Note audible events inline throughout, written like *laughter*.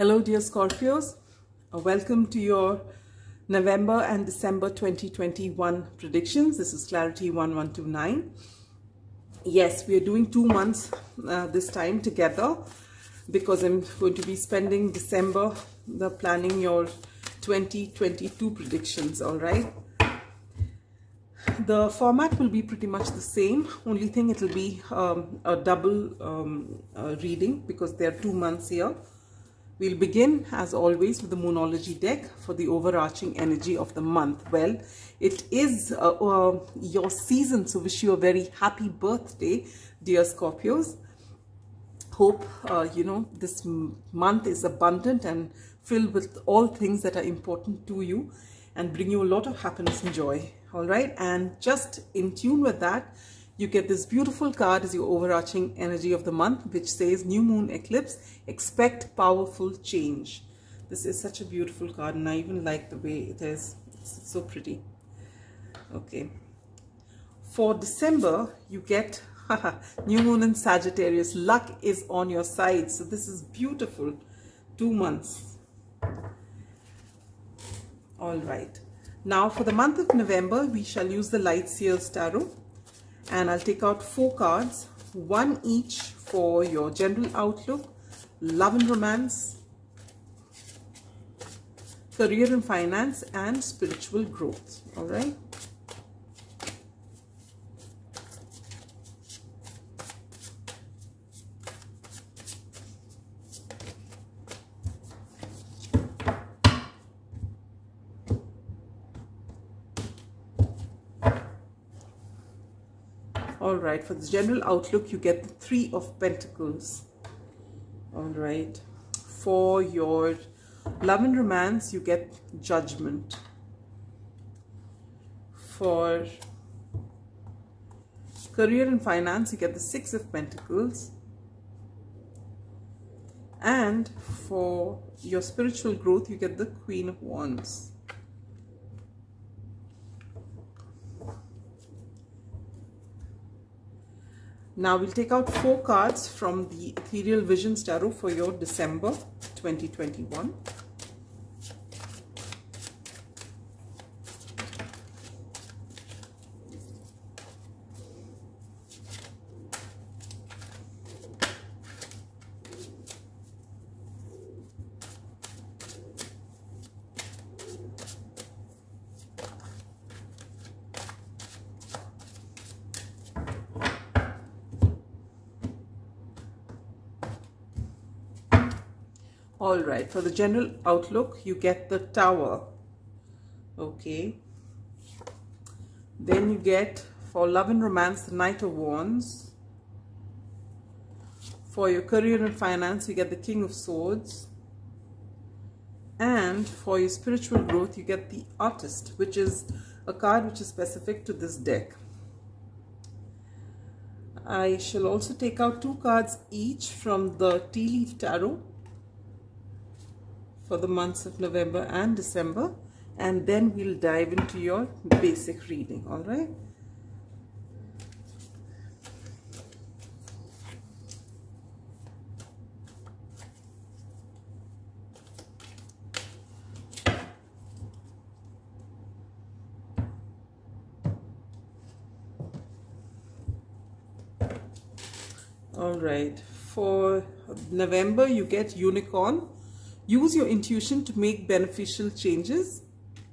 Hello, dear Scorpios. Welcome to your November and December 2021 predictions. This is Clarity 1129. Yes, we are doing two months uh, this time together because I'm going to be spending December the planning your 2022 predictions, all right? The format will be pretty much the same. Only thing it will be um, a double um, uh, reading because there are two months here. We'll begin as always with the Moonology deck for the overarching energy of the month. Well, it is uh, uh, your season, so wish you a very happy birthday, dear Scorpios. Hope, uh, you know, this month is abundant and filled with all things that are important to you and bring you a lot of happiness and joy. All right. And just in tune with that, you get this beautiful card as your overarching energy of the month, which says new moon eclipse, expect powerful change. This is such a beautiful card and I even like the way it is. It's so pretty. Okay. For December, you get *laughs* new moon in Sagittarius. Luck is on your side. So this is beautiful. Two months. All right. Now for the month of November, we shall use the Light Seers Tarot and I'll take out four cards, one each for your general outlook, love and romance, career and finance, and spiritual growth. All right. All right for the general outlook you get the three of pentacles. All right. For your love and romance you get judgment. For career and finance you get the six of pentacles. And for your spiritual growth you get the queen of wands Now we'll take out four cards from the Ethereal Visions Tarot for your December 2021. all right? For the general outlook you get the tower. Okay. Then you get for love and romance the knight of wands. For your career and finance you get the king of swords. And for your spiritual growth you get the artist which is a card which is specific to this deck. I shall also take out two cards each from the tea leaf tarot for the months of November and December and then we'll dive into your basic reading all right? All right for November you get unicorn Use your intuition to make beneficial changes.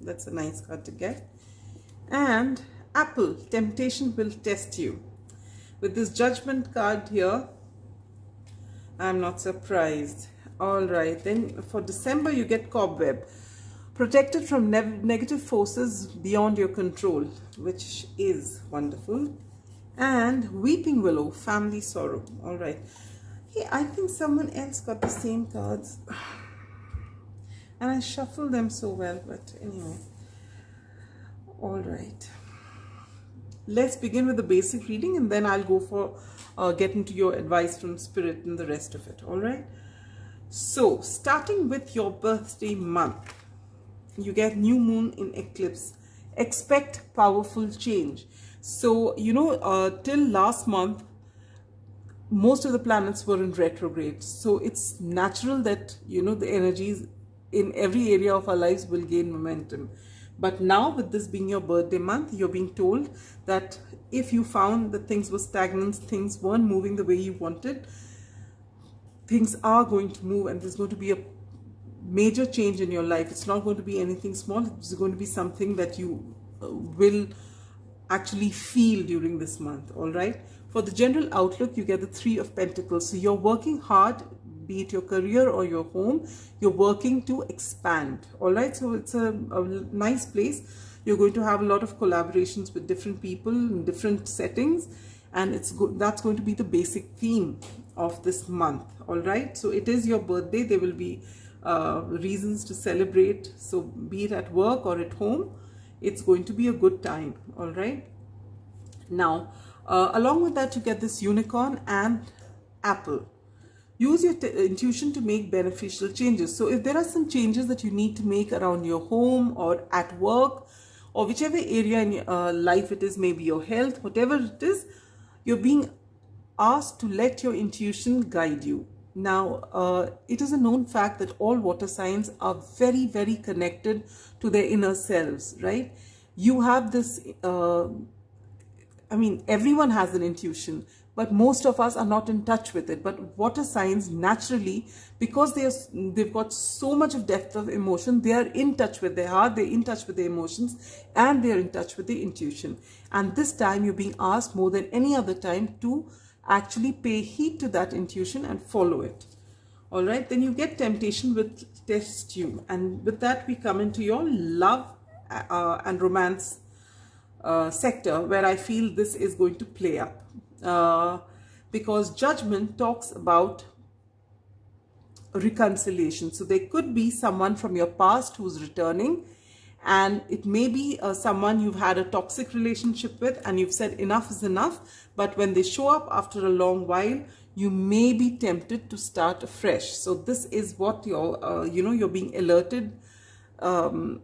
That's a nice card to get. And Apple, temptation will test you. With this judgment card here, I'm not surprised. All right, then for December, you get cobweb. Protected from ne negative forces beyond your control, which is wonderful. And weeping willow, family sorrow. All right. Hey, I think someone else got the same cards. *sighs* and I shuffle them so well but anyway. All right. Let's begin with the basic reading and then I'll go for uh, get into your advice from spirit and the rest of it. All right? So starting with your birthday month you get new moon in eclipse. Expect powerful change. So you know uh, till last month most of the planets were in retrograde. So it's natural that you know the energies in every area of our lives will gain momentum. But now with this being your birthday month you're being told that if you found that things were stagnant things weren't moving the way you wanted things are going to move and there's going to be a major change in your life. It's not going to be anything small. It's going to be something that you uh, will actually feel during this month all right? For the general outlook, you get the Three of Pentacles. So you're working hard, be it your career or your home, you're working to expand. All right, so it's a, a nice place. You're going to have a lot of collaborations with different people in different settings, and it's go that's going to be the basic theme of this month. All right, so it is your birthday. There will be uh, reasons to celebrate. So be it at work or at home, it's going to be a good time. All right. Now, uh, along with that, you get this unicorn and apple. Use your intuition to make beneficial changes. So if there are some changes that you need to make around your home or at work or whichever area in your uh, life it is, maybe your health, whatever it is, you're being asked to let your intuition guide you. Now, uh, it is a known fact that all water signs are very, very connected to their inner selves, right? You have this uh, I mean, everyone has an intuition, but most of us are not in touch with it. But water signs naturally, because they are, they've got so much of depth of emotion, they are in touch with their heart, they're in touch with their emotions, and they're in touch with their intuition. And this time you're being asked more than any other time to actually pay heed to that intuition and follow it. All right, then you get temptation with test you. And with that, we come into your love uh, and romance uh, sector where I feel this is going to play up. Uh, because judgment talks about reconciliation. So there could be someone from your past who's returning and it may be uh, someone you've had a toxic relationship with and you've said enough is enough. But when they show up after a long while, you may be tempted to start afresh. So this is what you're, uh, you know, you're being alerted um,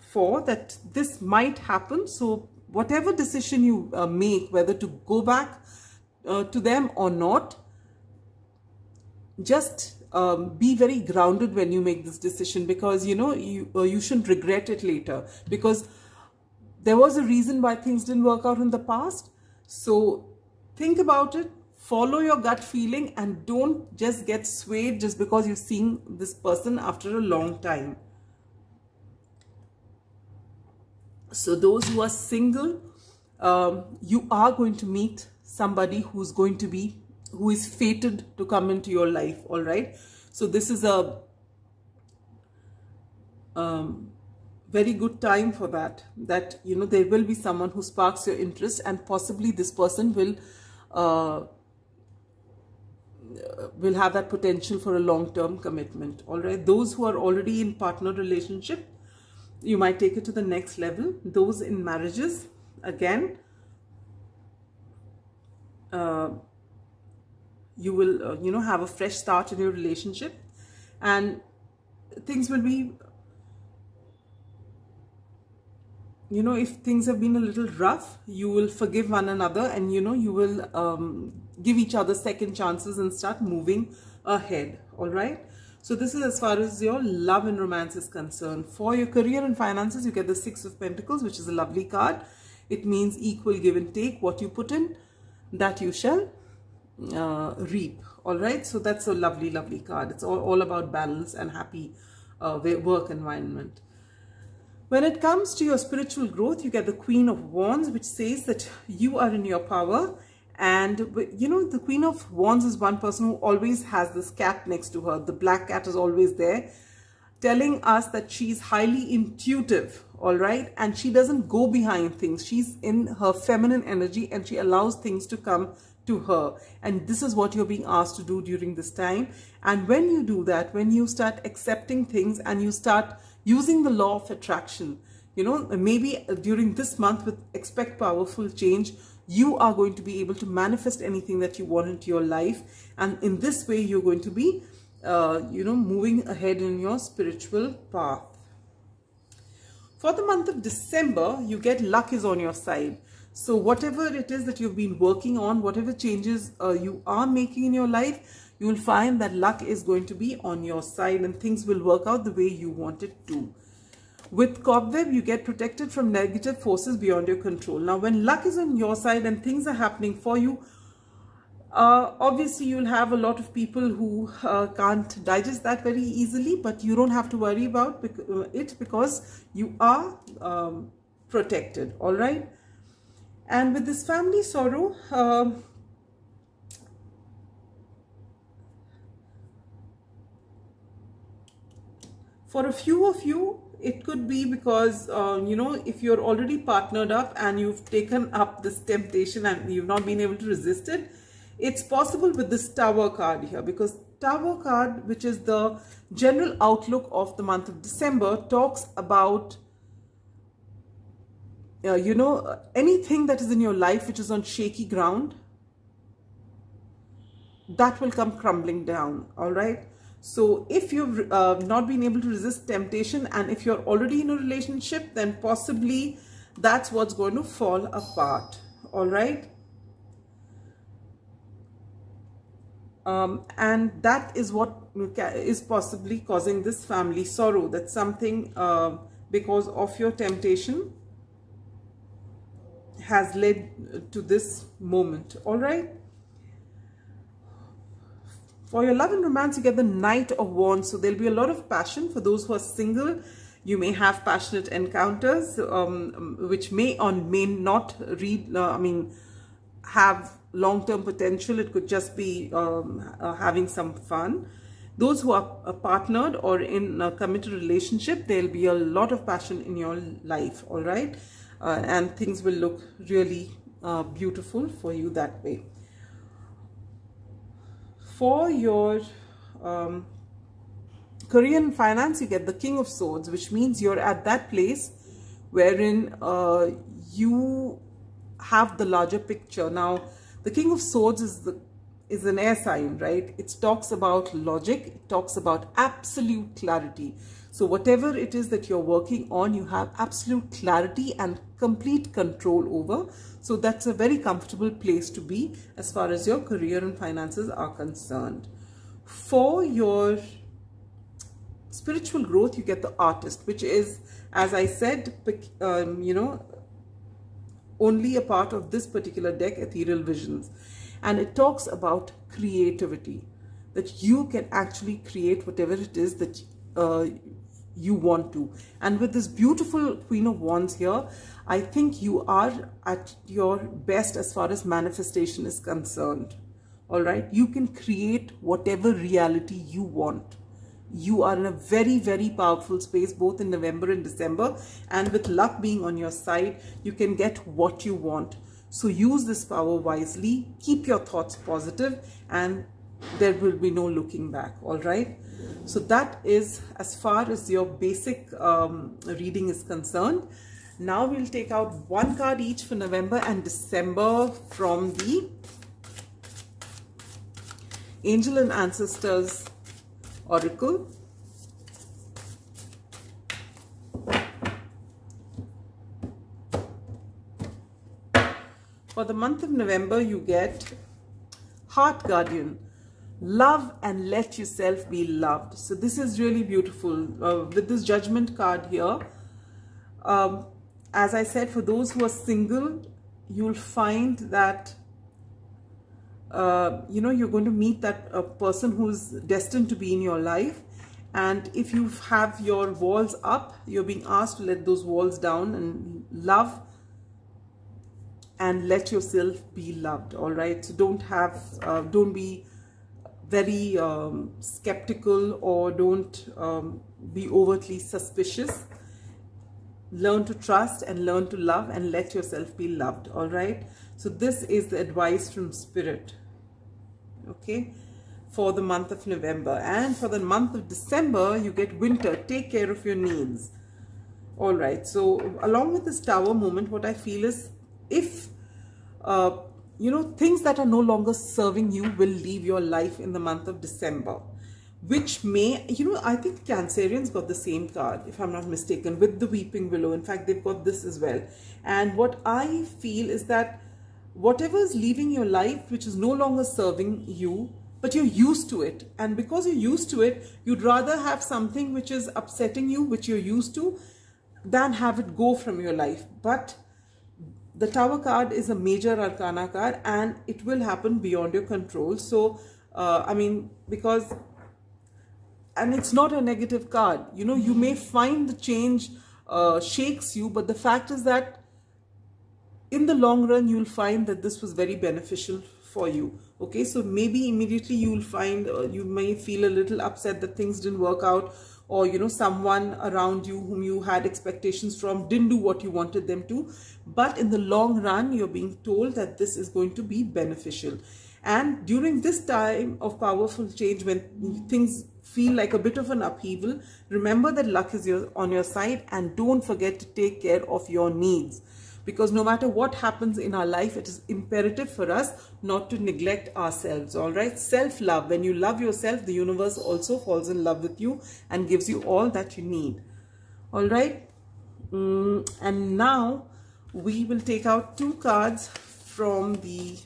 for that this might happen. So whatever decision you uh, make, whether to go back uh, to them or not, just um, be very grounded when you make this decision because you know you uh, you shouldn't regret it later because there was a reason why things didn't work out in the past. So think about it, follow your gut feeling and don't just get swayed just because you're seeing this person after a long time. So those who are single, um, you are going to meet somebody who's going to be, who is fated to come into your life, all right? So this is a um, very good time for that, that, you know, there will be someone who sparks your interest and possibly this person will uh, will have that potential for a long-term commitment all right those who are already in partner relationship you might take it to the next level. Those in marriages again uh, you will uh, you know have a fresh start in your relationship and things will be you know if things have been a little rough you will forgive one another and you know you will um, give each other second chances and start moving ahead. All right so this is as far as your love and romance is concerned. For your career and finances, you get the Six of Pentacles, which is a lovely card. It means equal give and take. What you put in, that you shall uh, reap. All right. So that's a lovely, lovely card. It's all, all about balance and happy uh, work environment. When it comes to your spiritual growth, you get the Queen of Wands, which says that you are in your power and you know the queen of wands is one person who always has this cat next to her. The black cat is always there telling us that she's highly intuitive all right? And she doesn't go behind things. She's in her feminine energy and she allows things to come to her. And this is what you're being asked to do during this time. And when you do that when you start accepting things and you start using the law of attraction you know maybe during this month with expect powerful change you are going to be able to manifest anything that you want into your life. And in this way you're going to be uh, you know moving ahead in your spiritual path. For the month of December you get luck is on your side. So whatever it is that you've been working on whatever changes uh, you are making in your life you will find that luck is going to be on your side and things will work out the way you want it to with cobweb you get protected from negative forces beyond your control now when luck is on your side and things are happening for you uh, obviously, you'll have a lot of people who uh, can't digest that very easily, but you don't have to worry about uh, it because you are um, protected, all right? And with this family sorrow, um, for a few of you, it could be because, uh, you know, if you're already partnered up and you've taken up this temptation and you've not been able to resist it, it's possible with this tower card here because tower card, which is the general outlook of the month of December, talks about uh, you know, anything that is in your life which is on shaky ground, that will come crumbling down, all right? So if you've uh, not been able to resist temptation and if you're already in a relationship, then possibly that's what's going to fall apart, all right? um, and that is what is possibly causing this family sorrow. That something uh, because of your temptation has led to this moment. All right for your love and romance you get the knight of wands so there'll be a lot of passion for those who are single you may have passionate encounters um, which may or may not read uh, i mean have long-term potential. It could just be um, uh, having some fun. Those who are uh, partnered or in a committed relationship, there'll be a lot of passion in your life, all right? Uh, and things will look really uh, beautiful for you that way. For your um, and finance, you get the King of Swords, which means you're at that place wherein uh, you have the larger picture. Now, the King of Swords is the is an air sign, right? It talks about logic. It talks about absolute clarity. So whatever it is that you're working on, you have absolute clarity and complete control over. So that's a very comfortable place to be as far as your career and finances are concerned. For your spiritual growth, you get the artist, which is, as I said, um, you know, only a part of this particular deck, Ethereal Visions. And it talks about creativity, that you can actually create whatever it is that uh, you want to. And with this beautiful Queen of Wands here, I think you are at your best as far as manifestation is concerned. All right, you can create whatever reality you want you are in a very, very powerful space, both in November and December. And with luck being on your side, you can get what you want. So use this power wisely, keep your thoughts positive, and there will be no looking back, all right? So that is as far as your basic um, reading is concerned. Now we'll take out one card each for November and December from the Angel and Ancestors Oracle. For the month of November, you get Heart Guardian. Love and let yourself be loved. So this is really beautiful. Uh, with this judgment card here, um, as I said, for those who are single, you'll find that uh, you know, you're going to meet that uh, person who's destined to be in your life. And if you have your walls up, you're being asked to let those walls down and love and let yourself be loved. All right. So don't have, uh, don't be very um, skeptical or don't um, be overtly suspicious. Learn to trust and learn to love and let yourself be loved. All right. So this is the advice from spirit okay for the month of November and for the month of December you get winter take care of your needs all right so along with this tower moment what I feel is if uh, you know things that are no longer serving you will leave your life in the month of December which may, you know, I think Cancerians got the same card, if I'm not mistaken, with the Weeping Willow. In fact, they've got this as well. And what I feel is that whatever is leaving your life, which is no longer serving you, but you're used to it. And because you're used to it, you'd rather have something which is upsetting you, which you're used to, than have it go from your life. But the Tower card is a major arcana card and it will happen beyond your control. So, uh, I mean, because and it's not a negative card. You know you may find the change uh, shakes you but the fact is that in the long run you'll find that this was very beneficial for you. Okay so maybe immediately you'll find uh, you may feel a little upset that things didn't work out or you know someone around you whom you had expectations from didn't do what you wanted them to but in the long run you're being told that this is going to be beneficial and during this time of powerful change when things feel like a bit of an upheaval, remember that luck is your, on your side and don't forget to take care of your needs. Because no matter what happens in our life, it is imperative for us not to neglect ourselves, all right? Self-love. When you love yourself, the universe also falls in love with you and gives you all that you need, all right? Mm, and now we will take out two cards from the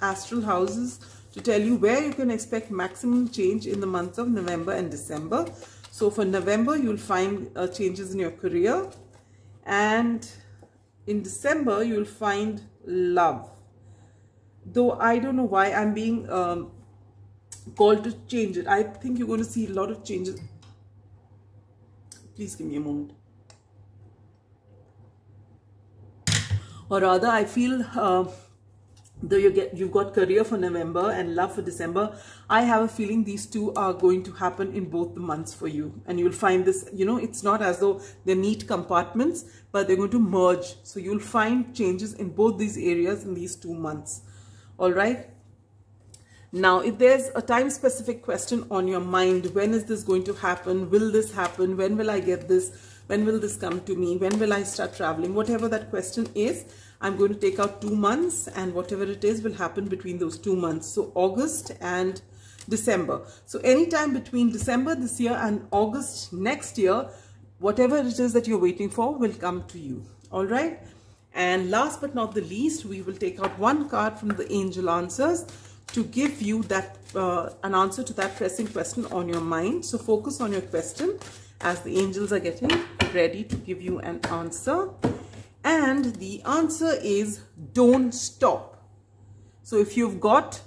astral houses to tell you where you can expect maximum change in the months of November and December. So for November, you'll find uh, changes in your career. And in December, you'll find love. Though I don't know why I'm being um, called to change it. I think you're going to see a lot of changes. Please give me a moment. Or rather, I feel... Uh, though you get you've got career for november and love for december i have a feeling these two are going to happen in both the months for you. And you'll find this you know it's not as though they're neat compartments but they're going to merge. So you'll find changes in both these areas in these two months. All right? Now if there's a time specific question on your mind when is this going to happen? Will this happen? When will i get this? When will this come to me? When will i start traveling? Whatever that question is I'm going to take out two months and whatever it is will happen between those two months. So August and December. So anytime between December this year and August next year, whatever it is that you're waiting for will come to you. All right. And last but not the least, we will take out one card from the angel answers to give you that uh, an answer to that pressing question on your mind. So focus on your question as the angels are getting ready to give you an answer. And the answer is don't stop. So if you've got,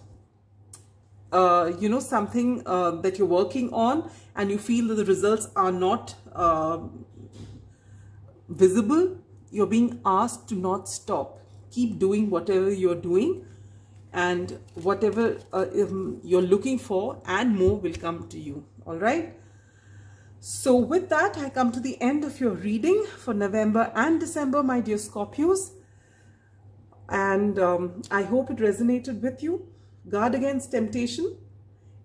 uh, you know, something uh, that you're working on and you feel that the results are not uh, visible, you're being asked to not stop. Keep doing whatever you're doing and whatever uh, you're looking for and more will come to you. All right. So with that, I come to the end of your reading for November and December, my dear Scorpios. And um, I hope it resonated with you. Guard against temptation.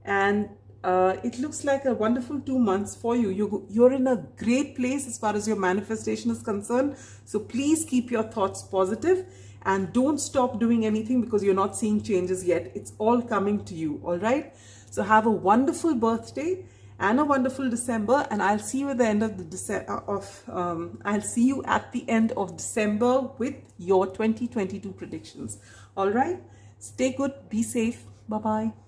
And uh, it looks like a wonderful two months for you. you. You're in a great place as far as your manifestation is concerned. So please keep your thoughts positive and don't stop doing anything because you're not seeing changes yet. It's all coming to you. All right. So have a wonderful birthday and a wonderful December and I'll see you at the end of the December uh, of um, I'll see you at the end of December with your 2022 predictions. All right? Stay good be safe. Bye bye